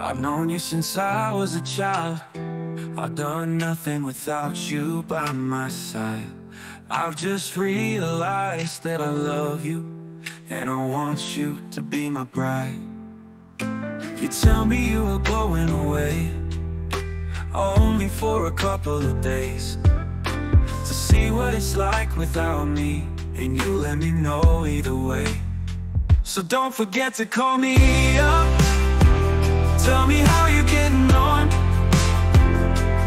I've known you since I was a child. I've done nothing without you by my side. I've just realized that I love you, and I want you to be my bride. You tell me you are going away, only for a couple of days, to see what it's like without me, and you let me know either way. So don't forget to call me up. Tell me how you're getting on.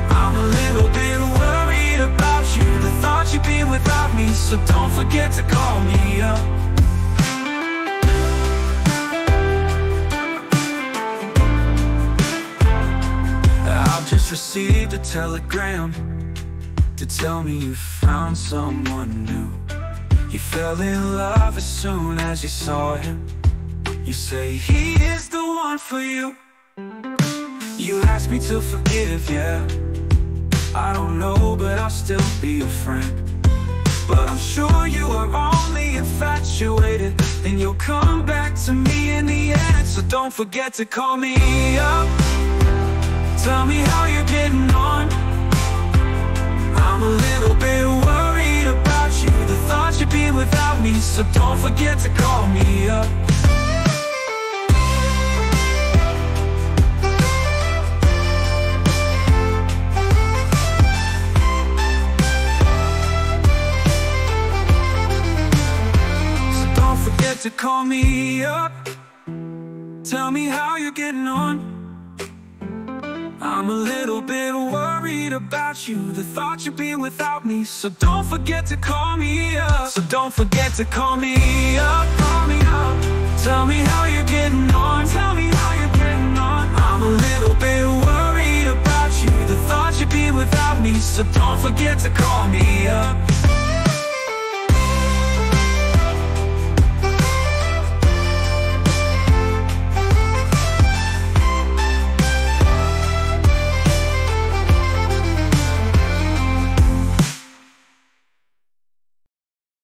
I'm a little bit worried about you. The thought you'd be without me So don't forget to call me up. I've just received a telegram To tell me you found someone new. You fell in love as soon as you saw him. You say he is the one for you You ask me to forgive, yeah I don't know, but I'll still be your friend. But I'm sure you are only infatuated. And you'll come back to me in the end. So don't forget to call me up. Tell me how you're getting on. I'm a little bit worried about you. The thought you'd be without me. So don't forget to call me up to call me up. Tell me how you're getting on. I'm a little bit worried about you. The thought you'd be without me. So don't forget to call me up. So don't forget to call me up. Call me up. Tell me how you're getting on. Tell me how you're getting on. I'm a little bit worried about you. The thought you'd be without me. So don't forget to call me up